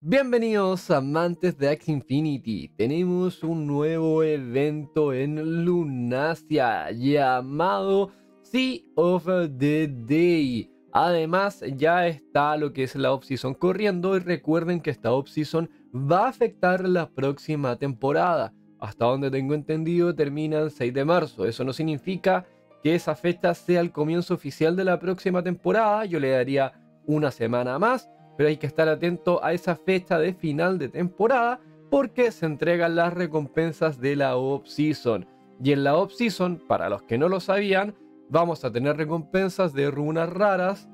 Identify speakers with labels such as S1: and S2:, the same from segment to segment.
S1: Bienvenidos amantes de Axie Infinity. Tenemos un nuevo evento en Lunasia llamado Sea of the Day. Además, ya está lo que es la off-season corriendo y recuerden que esta off-season va a afectar la próxima temporada. Hasta donde tengo entendido termina el 6 de marzo. Eso no significa que esa fecha sea el comienzo oficial de la próxima temporada. Yo le daría una semana más pero hay que estar atento a esa fecha de final de temporada porque se entregan las recompensas de la off-season. Y en la off-season, para los que no lo sabían, vamos a tener recompensas de runas raras,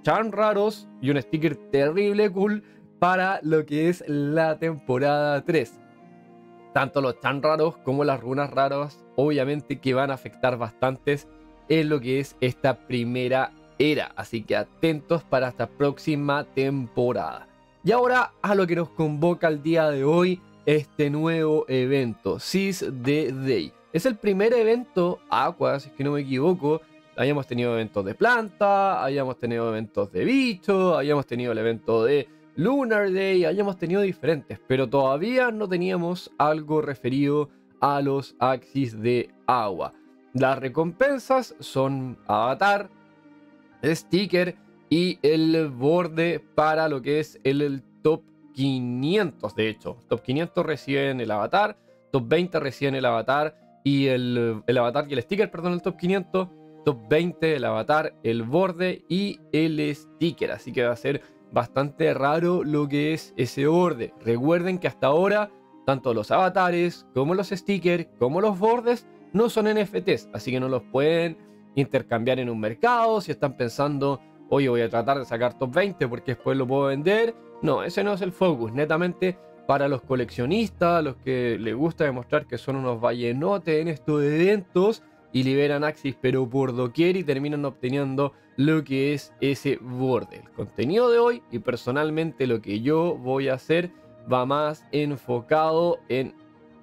S1: chan raros y un sticker terrible cool para lo que es la temporada 3. Tanto los chan raros como las runas raras, obviamente que van a afectar bastantes en lo que es esta primera era. Así que atentos para esta próxima temporada. Y ahora a lo que nos convoca el día de hoy, este nuevo evento, Sis the Day. Es el primer evento Aqua, si es que no me equivoco. Habíamos tenido eventos de planta, habíamos tenido eventos de bicho, habíamos tenido el evento de Lunar Day, habíamos tenido diferentes, pero todavía no teníamos algo referido a los Axis de agua. Las recompensas son Avatar, sticker y el borde para lo que es el, top 500, de hecho. Top 500 reciben el avatar, top 20 reciben el avatar y el, el avatar y el sticker, perdón, el top 500, top 20 el avatar, el borde y el sticker. Así que va a ser bastante raro lo que es ese borde. Recuerden que hasta ahora, tanto los avatares como los stickers, como los bordes, no son NFTs, así que no los pueden intercambiar en un mercado, si están pensando, oye, voy a tratar de sacar top 20 porque después lo puedo vender. No, ese no es el focus, netamente para los coleccionistas, los que les gusta demostrar que son unos vallenotes en estos eventos y liberan Axis pero por doquier y terminan obteniendo lo que es ese borde. El contenido de hoy y personalmente lo que yo voy a hacer va más enfocado en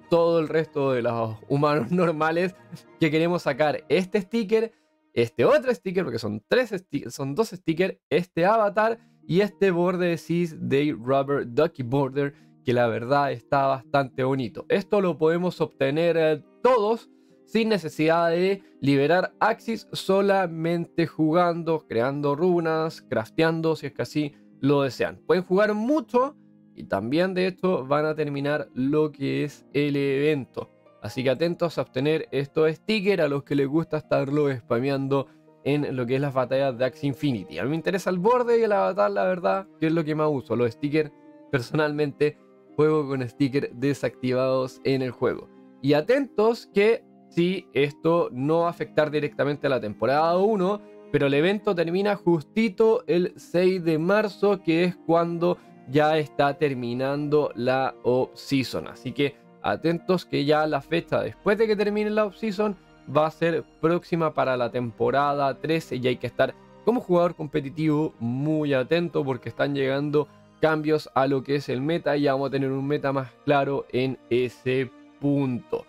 S1: todo el resto de los humanos normales que queremos sacar este sticker este otro sticker, porque son, tres son dos stickers, este avatar y este borde de Seas Day Rubber Ducky Border, que la verdad está bastante bonito. Esto lo podemos obtener eh, todos sin necesidad de liberar Axis, solamente jugando, creando runas, crafteando, si es que así lo desean. Pueden jugar mucho y también de esto van a terminar lo que es el evento. Así que atentos a obtener estos stickers a los que les gusta estarlo spameando en lo que es las batallas de Axie Infinity. A mí me interesa el borde y el avatar, la verdad, que es lo que más uso. Los stickers, personalmente, juego con stickers desactivados en el juego. Y atentos que si esto no va a afectar directamente a la temporada 1, pero el evento termina justito el 6 de marzo, que es cuando ya está terminando la off-season. Así que atentos que ya la fecha después de que termine la off-season va a ser próxima para la temporada 13 y hay que estar como jugador competitivo muy atento porque están llegando cambios a lo que es el meta y vamos a tener un meta más claro en ese punto.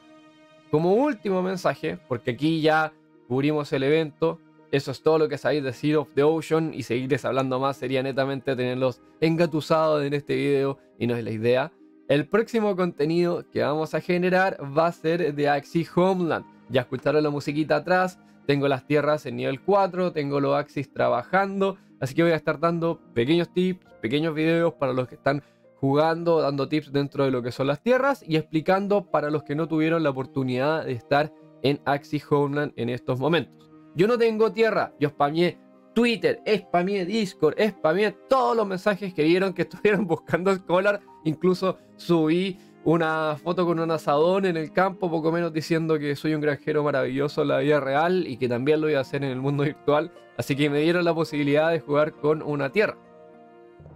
S1: Como último mensaje, porque aquí ya cubrimos el evento, eso es todo lo que sabéis de of the Ocean y seguirles hablando más sería netamente tenerlos engatusados en este video y no es la idea. El próximo contenido que vamos a generar va a ser de Axis Homeland. Ya escucharon la musiquita atrás, tengo las tierras en nivel 4, tengo los Axis trabajando, así que voy a estar dando pequeños tips, pequeños videos para los que están jugando, dando tips dentro de lo que son las tierras y explicando para los que no tuvieron la oportunidad de estar en Axis Homeland en estos momentos. Yo no tengo tierra, yo spameé Twitter, spameé Discord, spameé todos los mensajes que vieron que estuvieron buscando Scholar. Incluso subí una foto con un asadón en el campo, poco menos diciendo que soy un granjero maravilloso en la vida real y que también lo voy a hacer en el mundo virtual. Así que me dieron la posibilidad de jugar con una tierra.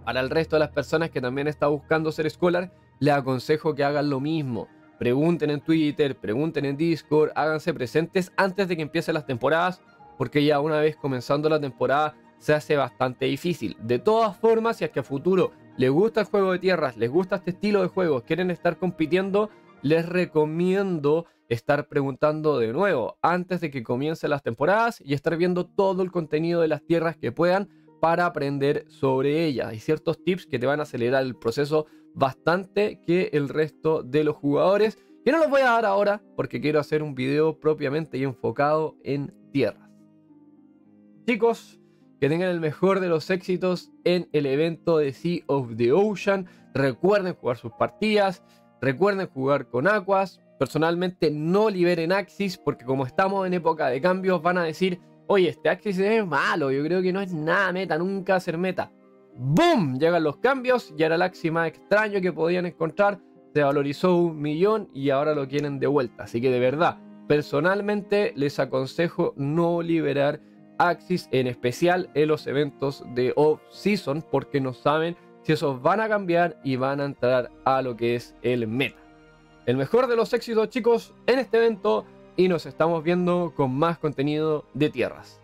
S1: Para el resto de las personas que también están buscando ser Scholar, les aconsejo que hagan lo mismo. Pregunten en Twitter, pregunten en Discord, háganse presentes antes de que empiecen las temporadas porque ya una vez comenzando la temporada se hace bastante difícil. De todas formas, si es que a futuro les gusta el juego de tierras, les gusta este estilo de juego, quieren estar compitiendo, les recomiendo estar preguntando de nuevo antes de que comiencen las temporadas y estar viendo todo el contenido de las tierras que puedan para aprender sobre ellas. Hay ciertos tips que te van a acelerar el proceso bastante que el resto de los jugadores. Que no los voy a dar ahora porque quiero hacer un video propiamente y enfocado en tierras. Chicos, que tengan el mejor de los éxitos en el evento de Sea of the Ocean. Recuerden jugar sus partidas, recuerden jugar con Aquas. Personalmente no liberen Axis porque como estamos en época de cambios van a decir, oye, este Axis es malo, yo creo que no es nada meta, nunca ser meta. ¡Boom! Llegan los cambios y ahora el Axis más extraño que podían encontrar se valorizó un millón y ahora lo quieren de vuelta. Así que de verdad, personalmente les aconsejo no liberar Axis, en especial en los eventos de off-season, porque no saben si esos van a cambiar y van a entrar a lo que es el meta. El mejor de los éxitos, chicos, en este evento y nos estamos viendo con más contenido de tierras.